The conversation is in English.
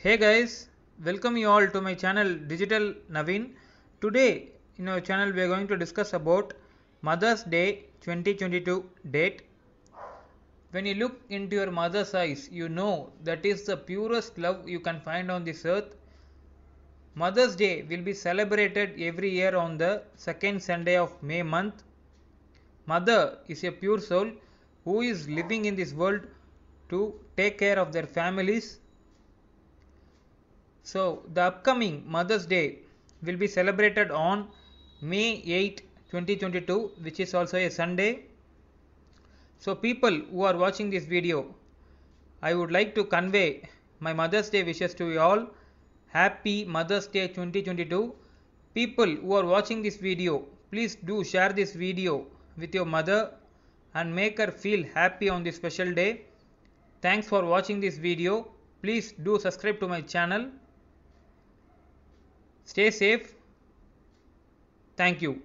Hey guys, welcome you all to my channel Digital Naveen. Today in our channel we are going to discuss about Mother's Day 2022 date. When you look into your mother's eyes, you know that is the purest love you can find on this earth. Mother's Day will be celebrated every year on the second Sunday of May month. Mother is a pure soul who is living in this world to take care of their families. So, the upcoming Mother's Day will be celebrated on May 8, 2022, which is also a Sunday. So, people who are watching this video, I would like to convey my Mother's Day wishes to you all. Happy Mother's Day 2022. People who are watching this video, please do share this video with your mother and make her feel happy on this special day. Thanks for watching this video. Please do subscribe to my channel. Stay safe. Thank you.